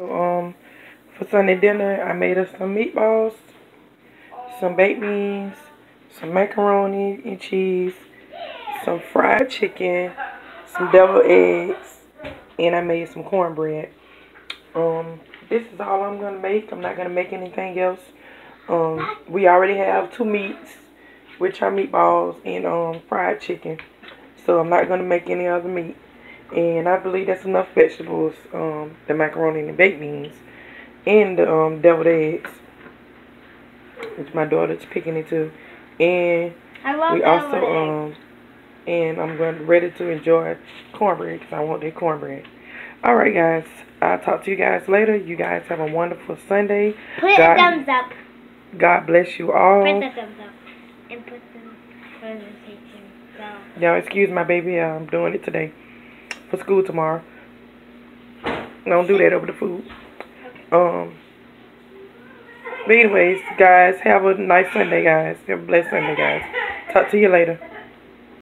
Um, for Sunday dinner, I made us some meatballs, some baked beans, some macaroni and cheese, some fried chicken, some deviled eggs, and I made some cornbread. Um, this is all I'm gonna make. I'm not gonna make anything else. Um, we already have two meats, which are meatballs and um fried chicken. So I'm not gonna make any other meat. And I believe that's enough vegetables, um, the macaroni and the baked beans, and the um, deviled eggs, which my daughter's picking it too. And we also, um, and I'm going ready to enjoy cornbread because I want that cornbread. All right, guys. I'll talk to you guys later. You guys have a wonderful Sunday. Put God, a thumbs up. God bless you all. Put the thumbs up. And put the presentation down. Now, excuse my baby. I'm doing it today for school tomorrow. Don't do that over the food. Um. But anyways, guys, have a nice Sunday, guys. Have a blessed Sunday, guys. Talk to you later.